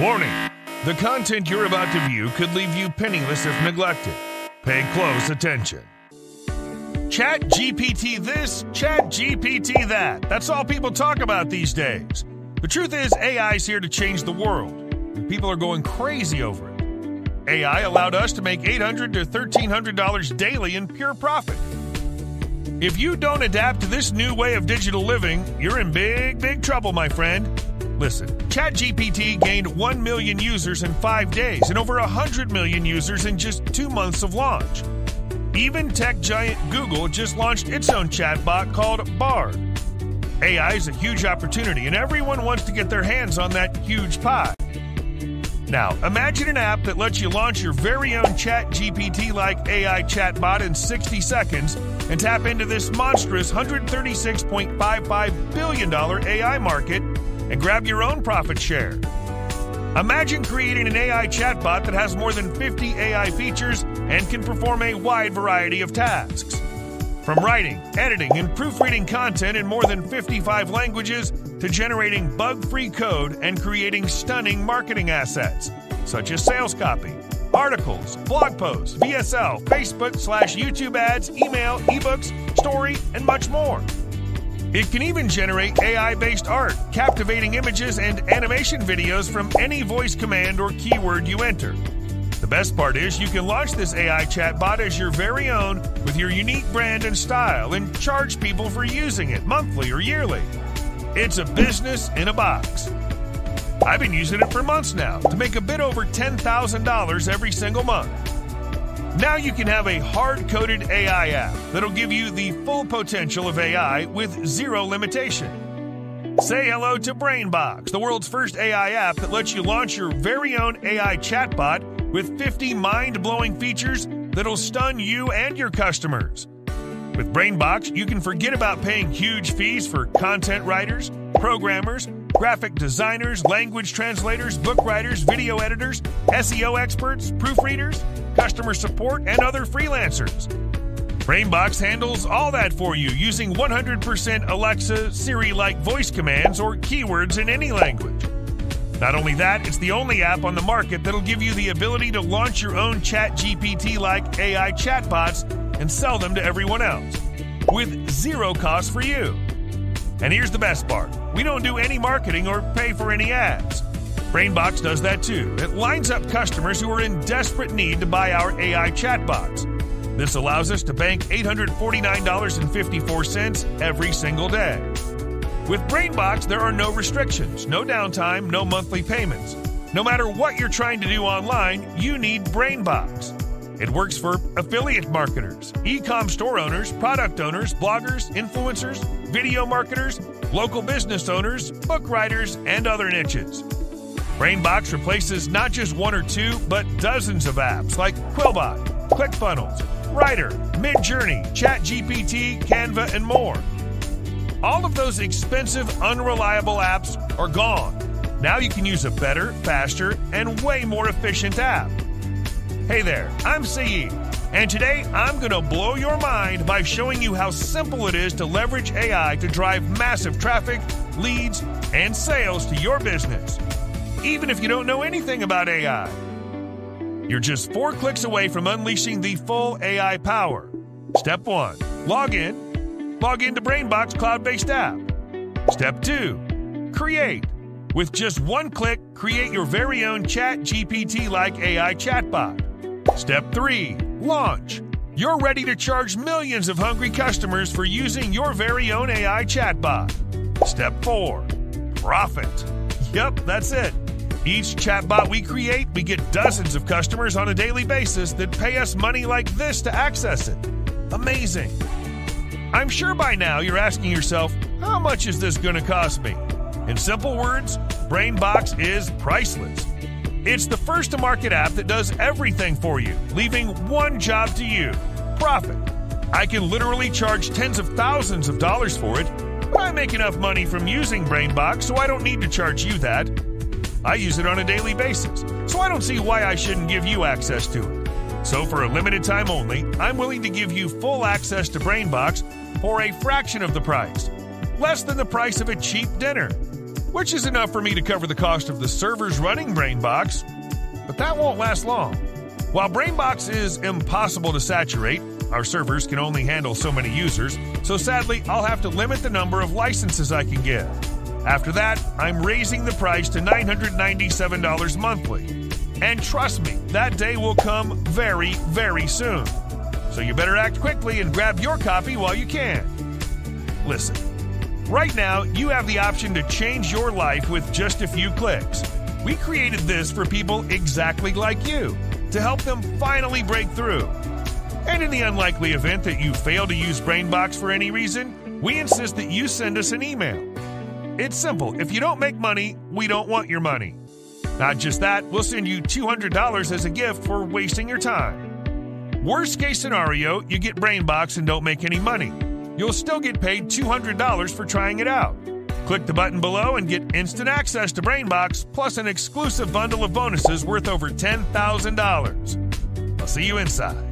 Warning the content you're about to view could leave you penniless if neglected. Pay close attention. Chat GPT this, Chat GPT that. That's all people talk about these days. The truth is, AI is here to change the world, and people are going crazy over it. AI allowed us to make $800 to $1,300 daily in pure profit. If you don't adapt to this new way of digital living, you're in big, big trouble, my friend. Listen, ChatGPT gained 1 million users in five days and over 100 million users in just two months of launch. Even tech giant Google just launched its own chatbot called Bard. AI is a huge opportunity, and everyone wants to get their hands on that huge pie. Now, imagine an app that lets you launch your very own ChatGPT like AI chatbot in 60 seconds and tap into this monstrous $136.55 billion AI market and grab your own profit share. Imagine creating an AI chatbot that has more than 50 AI features and can perform a wide variety of tasks. From writing, editing, and proofreading content in more than 55 languages to generating bug free code and creating stunning marketing assets, such as sales copy, articles, blog posts, VSL, Facebook slash YouTube ads, email, ebooks, story, and much more. It can even generate AI based art, captivating images, and animation videos from any voice command or keyword you enter. The best part is you can launch this AI chatbot as your very own with your unique brand and style and charge people for using it monthly or yearly. It's a business in a box. I've been using it for months now to make a bit over $10,000 every single month. Now you can have a hard coded AI app that'll give you the full potential of AI with zero limitation. Say hello to Brainbox, the world's first AI app that lets you launch your very own AI chatbot with 50 mind blowing features that'll stun you and your customers. With Brainbox, you can forget about paying huge fees for content writers, programmers, graphic designers, language translators, book writers, video editors, SEO experts, proofreaders, customer support, and other freelancers. Brainbox handles all that for you using 100% Alexa, Siri like voice commands or keywords in any language. Not only that, it's the only app on the market that'll give you the ability to launch your own Chat GPT like AI chatbots and sell them to everyone else with zero cost for you. And here's the best part we don't do any marketing or pay for any ads. Brainbox does that too. It lines up customers who are in desperate need to buy our AI chatbots. This allows us to bank $849.54 every single day. With Brainbox, there are no restrictions, no downtime, no monthly payments. No matter what you're trying to do online, you need Brainbox. It works for affiliate marketers, e-com store owners, product owners, bloggers, influencers, video marketers, local business owners, book writers, and other niches. Brainbox replaces not just one or two, but dozens of apps like Quillbot, ClickFunnels, Writer, Midjourney, ChatGPT, Canva, and more. All of those expensive, unreliable apps are gone. Now you can use a better, faster, and way more efficient app. Hey there, I'm Saeed, and today I'm going to blow your mind by showing you how simple it is to leverage AI to drive massive traffic, leads, and sales to your business, even if you don't know anything about AI. You're just four clicks away from unleashing the full AI power. Step one log in. Log into Brainbox cloud based app. Step two create. With just one click, create your very own Chat GPT like AI chatbot. Step 3 Launch. You're ready to charge millions of hungry customers for using your very own AI chatbot. Step 4 Profit. Yep, that's it. Each chatbot we create, we get dozens of customers on a daily basis that pay us money like this to access it. Amazing. I'm sure by now you're asking yourself, how much is this going to cost me? In simple words, Brainbox is priceless. It's the first to market app that does everything for you, leaving one job to you profit. I can literally charge tens of thousands of dollars for it, I make enough money from using Brainbox, so I don't need to charge you that. I use it on a daily basis, so I don't see why I shouldn't give you access to it. So, for a limited time only, I'm willing to give you full access to Brainbox for a fraction of the price, less than the price of a cheap dinner. which is enough for me to cover the cost of the servers running BrainBox, but that won't last long. While BrainBox is impossible to saturate, our servers can only handle so many users, so sadly, I'll have to limit the number of licenses I can give. After that, I'm raising the price to $997 monthly. And trust me, that day will come very, very soon. So you better act quickly and grab your copy while you can. Listen, right now, you have the option to change your life with just a few clicks. We created this for people exactly like you to help them finally break through. And in the unlikely event that you fail to use BrainBox for any reason, we insist that you send us an email. It's simple. If you don't make money, we don't want your money. Not just that, we'll send you $200 as a gift for wasting your time. Worst case scenario, you get BrainBox and don't make any money. You'll still get paid $200 for trying it out. Click the button below and get instant access to BrainBox plus an exclusive bundle of bonuses worth over $10,000. I'll see you inside.